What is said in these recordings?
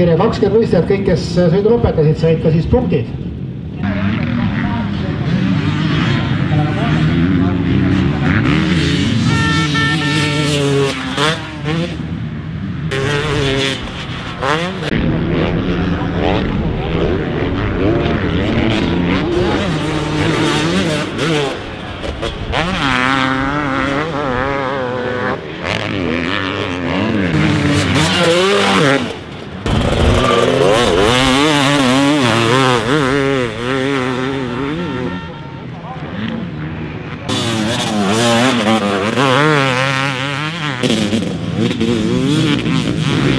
kirja kakskümmend võistlejat, kõik, kes sõidu lõpetasid, said ka siis punktid.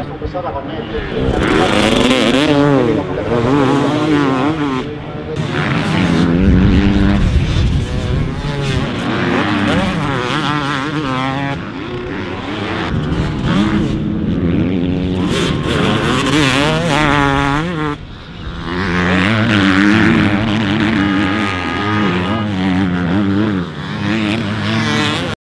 a su pesada con él.